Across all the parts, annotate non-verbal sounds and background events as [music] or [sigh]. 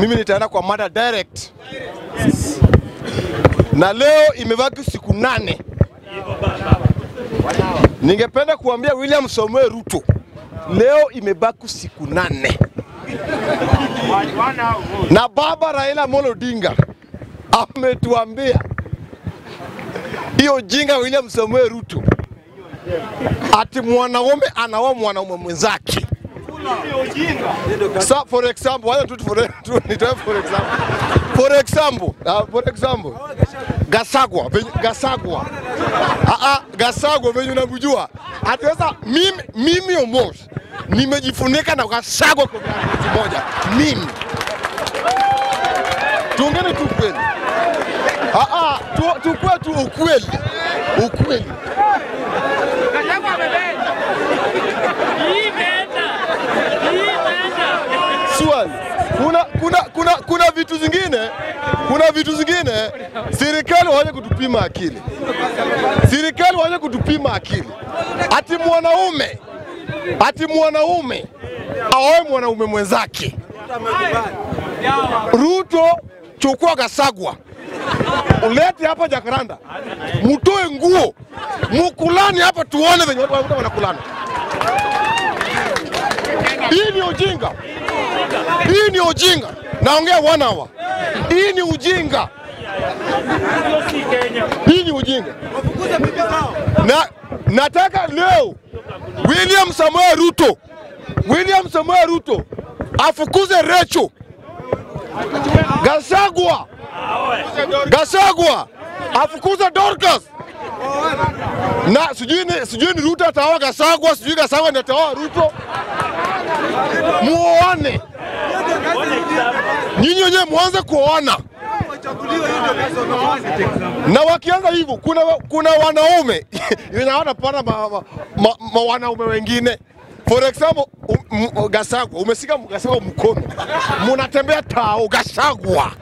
Mimi nitaenda kwa mada direct, na leo imebaki siku nane. Ningependa kuambia William Samoei Ruto, leo imebaki siku nane, na baba Raila Amolo Odinga ametuambia hiyo jinga William Samoei Ruto ati mwanaume anaoa mwanaume mwenzake. Sa, for example, wacha tu nitoe for example. For example, uh, for example. Gasagwa, Gasagwa. Ah ah, Gasagwa venye unamjua. Sasa mimi mimi Omos nimejifunika na Gasagwa kwa mwezi moja. Mimi. Tuongene tu kweli. Ah ah, tu, tukue tu ukweli. Ukweli. swali. Kuna, kuna, kuna, kuna vitu zingine kuna vitu zingine serikali waje kutupima akili, serikali waje kutupima akili. Ati mwanaume ati mwanaume aoe mwanaume mwenzake. Ruto, chukua Gasagwa ulete hapa Jakaranda, mutoe nguo mukulani hapa, tuone venye watu wanakulana. Hii ni ujinga. Hii ni ujinga. Naongea one hour. Hii ni ujinga. Hii ni ujinga. Na nataka leo William Samoei Ruto, William Samoei Ruto afukuze Recho Gasagwa, Gasagwa afukuze Dorcas na sijui ni sijui ni Ruto ataoa Gasagwa, sijui Gasagwa ndio ataoa Ruto. Muoane. Nyinyi wenyewe, mwanze kuoana, na wakianza hivyo, kuna, kuna wanaume. [laughs] Wanapata ma, ma, ma, ma wanaume wengine. For example, um, um, Gasagwa, umesika Gasagwa mkono, munatembea tao Gasagwa,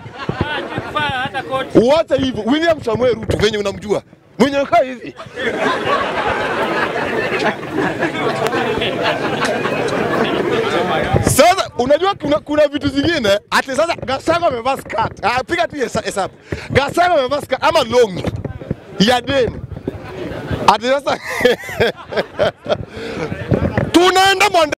uache hivyo. William Samuel Ruto venye unamjua. Mwenye kaa hivi unajua kuna, kuna vitu zingine ati sasa Gasagwa amevaa skirt. Ah, piga tu hesa- hesabu. Gasagwa amevaa skirt ama long ya deni. Ati sasa [laughs] tunaenda mwanda